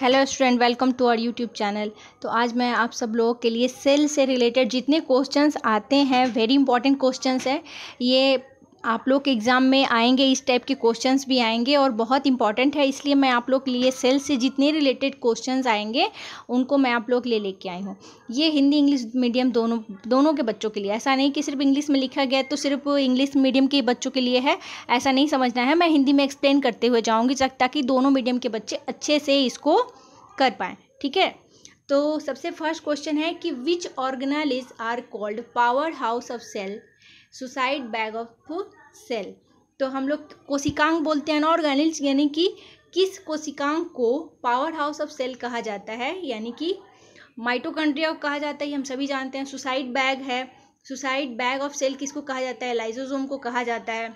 Hello student welcome to our YouTube channel तो आज मैं आप सब लोगों के लिए सेल से रिलेटेड जितने क्वेश्चंस आते हैं वेरी इंपॉर्टेंट क्वेश्चंस है, ये आप लोग के एग्ज़ाम में आएँगे, इस टाइप के क्वेश्चंस भी आएँगे और बहुत इंपॉर्टेंट है, इसलिए मैं आप लोग के लिए सेल से जितने रिलेटेड क्वेश्चंस आएँगे, उनको मैं आप लोग लिए लेके आई हूँ। ये हिंदी, इंग्लिश मीडियम दोनों दोनों के बच्चों के लिए। ऐसा नहीं कि सिर्फ़ इंग्लिश में लिखा गया तो सिर्फ़ इंग्लिश मीडियम के बच्चों के लिए है। ऐसा नहीं समझना है। मैं हिंदी में एक्सप्लेन करते हुए जाऊँगी ताकि दोनों मीडियम के बच्चे अच्छे से इसको कर पाएँ। ठीक है? तो सबसे फ़र्स्ट क्वेश्चन है कि which organelle are called power house of cell suicide bag of cell. तो हम लोग कोशिकांग बोलते हैं अनऑर्गेनिल्स यानी कि किस कोशिकांग को पावर हाउस ऑफ़ सेल कहा जाता है, यानी कि माइटोकॉन्ड्रिया को कहा जाता है हम सभी जानते हैं। सुसाइड बैग है, सुसाइड बैग ऑफ़ सेल किसको कहा जाता है? लाइजोजोम को कहा जाता है।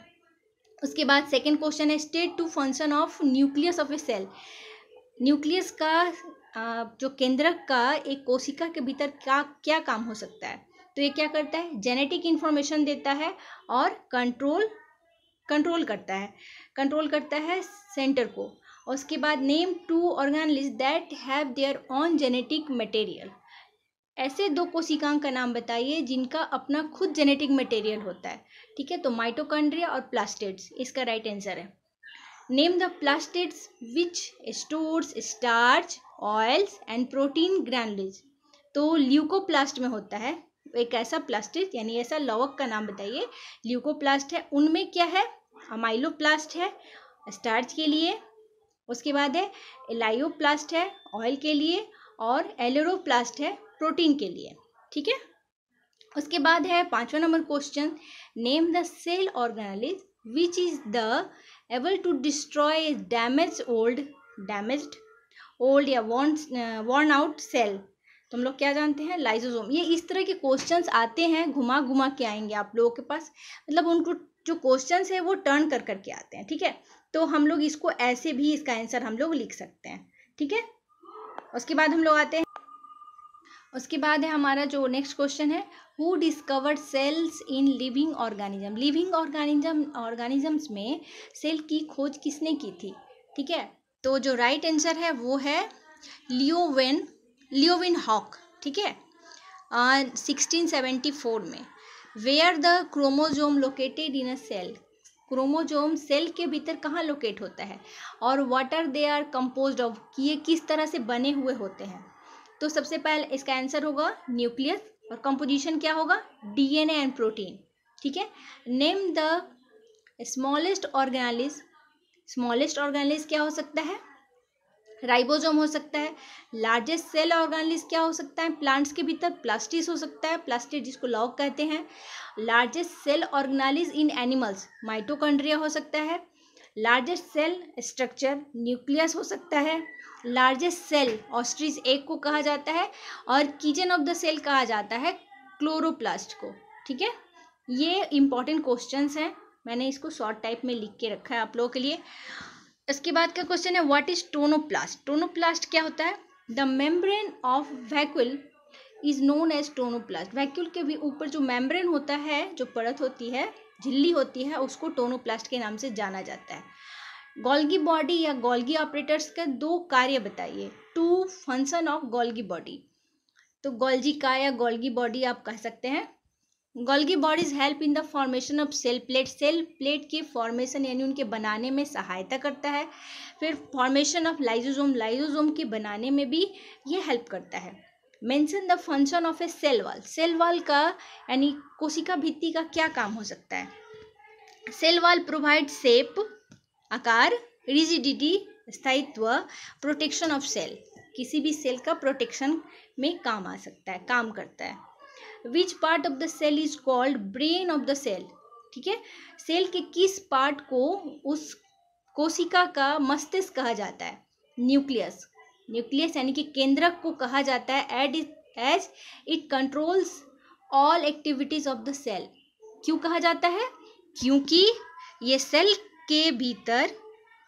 उसके बाद सेकेंड क्वेश्चन है, state two function of nucleus of a cell. Nucleus का जो केंद्रक का एक कोशिका के भीतर क्या क्या काम हो सकता है? तो ये क्या करता है? जेनेटिक इन्फॉर्मेशन देता है और कंट्रोल कंट्रोल करता है। कंट्रोल करता है सेंटर को। उसके बाद name two organelles that have their own genetic material ऐसे दो कोशिकांग का नाम बताइए जिनका अपना खुद जेनेटिक मटेरियल होता है। ठीक है तो माइटोकॉन्ड्रिया और प्लास्टेट्स इसका राइट आंसर है। Name the plastids which stores starch oils and protein granules तो ल्यूकोप्लास्ट में होता है। एक ऐसा प्लास्टिक, यानी ऐसा लवक का नाम बताइए ल्यूकोप्लास्ट है, उनमें क्या है? अमाइलोप्लास्ट है स्टार्च के लिए, उसके बाद है एलाइयोप्लास्ट है ऑयल के लिए, और एलोरोप्लास्ट है प्रोटीन के लिए, ठीक है? उसके बाद है, पांचवा number question name the cell organelle which is the able to destroy damage old damaged old या वॉर्न वॉर्न आउट सेल तो हम लोग क्या जानते हैं? लाइजोजोम ये इस तरह के क्वेश्चंस आते हैं, घुमा घुमा के आएँगे आप लोगों के पास। मतलब उनको जो क्वेश्चंस है, वो टर्न कर करके आते हैं, ठीक है? तो हम लोग इसको ऐसे भी इसका आंसर हम लोग लिख सकते हैं, ठीक है? उसके बाद हम लोग आते हैं। उसके बाद है हमारा जो नेक्स्ट क्वेश्चन है who discovered cells in living organism living organism organisms में सेल की खोज किसने की थी? ठीक है? तो जो राइट right आंसर है, वो है लियोवेन लियोविन हॉक ठीक है? सिक्सटीन सेवेंटी फोर में। Where the chromosome located in a cell chromosome cell के भीतर कहाँ लोकेट होता है? और what are they are compose of ये किस तरह से बने हुए होते हैं? तो सबसे पहले इसका आंसर होगा न्यूक्लियस और कंपोजिशन क्या होगा? डीएनए एंड प्रोटीन ठीक है? Name the smallest organelles smallest organelles क्या हो सकता है? राइबोजोम हो सकता है, लार्जेस्ट सेल ऑर्गेनलिस क्या हो सकता है? प्लांट्स के भीतर प्लास्टिस हो सकता है प्लास्टिस जिसको लॉग कहते हैं। Largest cell organelles in animals, mitochondria हो सकता है। लार्जेस्ट सेल स्ट्रक्चर, न्यूक्लियस हो सकता है। लार्जेस्ट सेल ऑस्ट्रीज एक को कहा जाता है और किचन ऑफ़ द सेल कहा जाता है, क्लोरोप्लास्ट को, ठीक है? ये इंपॉर्टेंट क्वेश्चंस हैं। मैंने इसको शॉर्ट टाइप में लिख के रखा है आप लोगों के लिए। इसके बाद का क्वेश्चन है व्हाट इज़ टोनोप्लास्ट टोनोप्लास्ट क्या होता है? The membrane of vacuole is known as tonoplast vacuole के भी ऊपर जो मेम्ब्रेन होता है, जो परत होती है, झिल्ली होती है, उसको टोनोप्लास्ट के नाम से जाना जाता है। गोल्गी बॉडी या गोल्गी ऑपरेटर्स के दो कार्य बताइए। Two function of Golgi body तो गोल्जी का या गोल्गी बॉडी आप कह सकते हैं Golgi bodies help in the formation of cell plate. Cell plate के फॉर्मेशन यानी उनके बनाने में सहायता करता है। फिर फॉर्मेशन ऑफ़ लाइजोजोम लाइजोजोम के बनाने में भी ये हेल्प करता है। Mention the function of a cell wall. Cell wall का यानी कोशिका भित्ति का क्या काम हो सकता है? सेल वॉल प्रोवाइड शेप आकार, रिजिडिटी, स्थायित्व, प्रोटेक्शन ऑफ़ सेल। किसी भी सेल का प्रोटेक्शन में काम आ सकता है, काम करता है। Which part of the cell is called brain of the cell ठीक है? सेल के किस पार्ट को उस कोशिका का मस्तिष्क कहा जाता है? न्यूक्लियस न्यूक्लियस यानी कि केंद्रक को कहा जाता है and as it controls all activities of the cell क्यों कहा जाता है? क्योंकि ये सेल के भीतर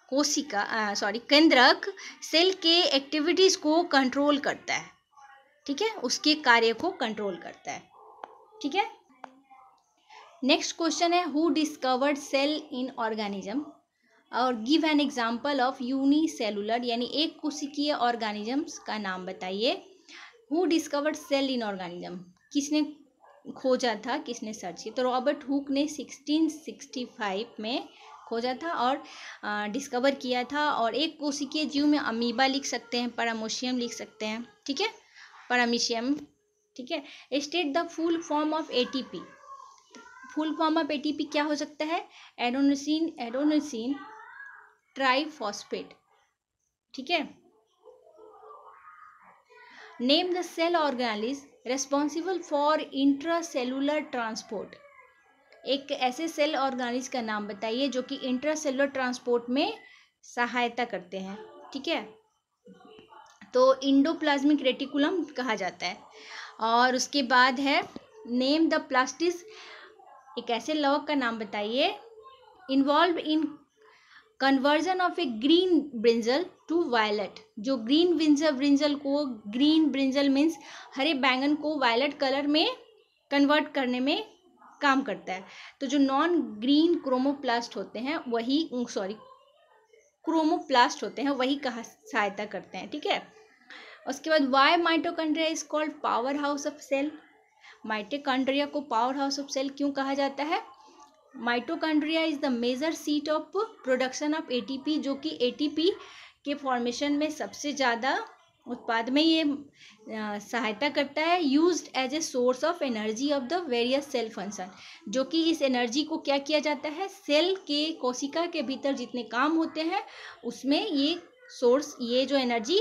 कोशिका सॉरी केंद्रक सेल के एक्टिविटीज़ को कंट्रोल करता है। ठीक है? उसके कार्य को कंट्रोल करता है। ठीक है? नेक्स्ट क्वेश्चन है who discovered cell in organism और give an example of unicellular यानी एक कोशिकीय ऑर्गेनिजम्स का नाम बताइए। Who discovered cell in organism किसने खोजा था? किसने सर्च किया? तो रॉबर्ट हुक ने 1665 में खोजा था और डिस्कवर किया था। और एक कोशिकीय जीव में अमीबा लिख सकते हैं पैरामोशियम लिख सकते हैं। ठीक है? पैरामीशियम, ठीक है? State the full form of ATP full form of ATP क्या हो सकता है? एडोनसिन एडोनसिन ट्राईफॉस्फेट ठीक है? Name the cell organelle responsible for intracellular transport एक ऐसे सेल ऑर्गेनिज का नाम बताइए जो कि इंट्रासेलुलर ट्रांसपोर्ट में सहायता करते हैं, ठीक है? तो इंडोप्लाज्मिक रेटिकुलम कहा जाता है। और उसके बाद है नेम द प्लास्टिस एक ऐसे लवक का नाम बताइए। Involve in conversion of a green brinjal to violet जो ग्रीन ब्रिंजल ब्रिंजल को ग्रीन ब्रिंजल मीन्स हरे बैंगन को वायलट कलर में कन्वर्ट करने में काम करता है। तो जो नॉन ग्रीन क्रोमोप्लास्ट होते हैं, वही सॉरी क्रोमोप्लास्ट होते हैं, वही कहा सहायता करते हैं, ठीक है? उसके बाद why mitochondria is called power house of cell mitochondria को पावर हाउस ऑफ़ सेल क्यों कहा जाता है? Mitochondria is the major seat of production of ATP जो कि एटीपी के फॉर्मेशन में सबसे ज़्यादा उत्पाद में ये सहायता करता है। Use as a source of energy of the various cell function जो कि इस एनर्जी को क्या किया जाता है? सेल के कोशिका के भीतर जितने काम होते हैं, उसमें ये सोर्स ये जो एनर्जी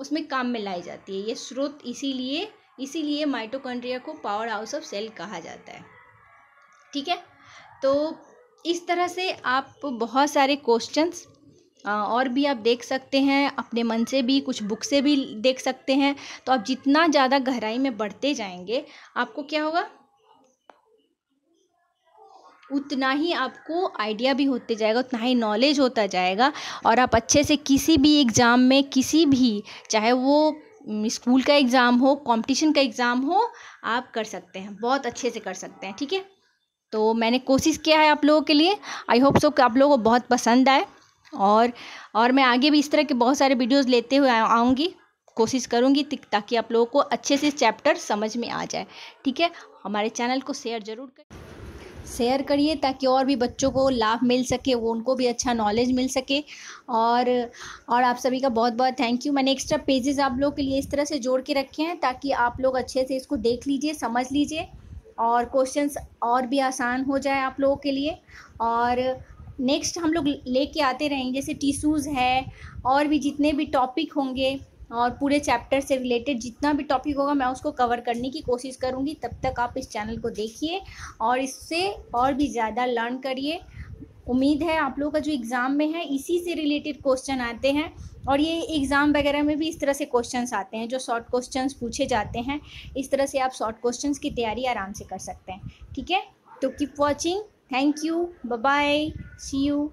उसमें काम में लाई जाती है। ये स्रोत इसीलिए इसीलिए माइटोकॉन्ड्रिया को पावर हाउस ऑफ़ सेल कहा जाता है। ठीक है? तो इस तरह से आप बहुत सारे क्वेश्चंस और भी आप देख सकते हैं, अपने मन से भी, कुछ बुक से भी देख सकते हैं। तो आप जितना ज़्यादा गहराई में बढ़ते जाएँगे, आपको क्या होगा? उतना ही आपको आइडिया भी होते जाएगा, उतना ही नॉलेज होता जाएगा और आप अच्छे से किसी भी एग्ज़ाम में, किसी भी, चाहे वो स्कूल का एग्ज़ाम हो कंपटीशन का एग्ज़ाम हो, आप कर सकते हैं, बहुत अच्छे से कर सकते हैं, ठीक है? तो मैंने कोशिश किया है आप लोगों के लिए आई होप सो कि आप लोगों को बहुत पसंद आए और और मैं आगे भी इस तरह के बहुत सारे वीडियोस लेते हुए आऊँगी, कोशिश करूँगी ताकि आप लोगों को अच्छे से चैप्टर समझ में आ जाए, ठीक है? हमारे चैनल को शेयर ज़रूर करें। शेयर करिए ताकि और भी बच्चों को लाभ मिल सके, वो उनको भी अच्छा नॉलेज मिल सके। और और आप सभी का बहुत बहुत थैंक यू मैंने एक्स्ट्रा पेजेस आप लोगों के लिए इस तरह से जोड़ के रखे हैं ताकि आप लोग अच्छे से इसको देख लीजिए, समझ लीजिए और क्वेश्चंस और भी आसान हो जाए आप लोगों के लिए। और नेक्स्ट हम लोग लेके आते रहेंगे, जैसे टिश्यूज़ है और भी जितने भी टॉपिक होंगे और पूरे चैप्टर से रिलेटेड जितना भी टॉपिक होगा, मैं उसको कवर करने की कोशिश करूँगी। तब तक आप इस चैनल को देखिए और इससे और भी ज़्यादा लर्न करिए। उम्मीद है आप लोगों का जो एग्ज़ाम में है, इसी से रिलेटेड क्वेश्चन आते हैं और ये एग्ज़ाम वगैरह में भी इस तरह से क्वेश्चंस आते हैं, जो शॉर्ट क्वेश्चंस पूछे जाते हैं। इस तरह से आप शॉर्ट क्वेश्चंस की तैयारी आराम से कर सकते हैं। ठीक है? तो keep watching thank you bye see you.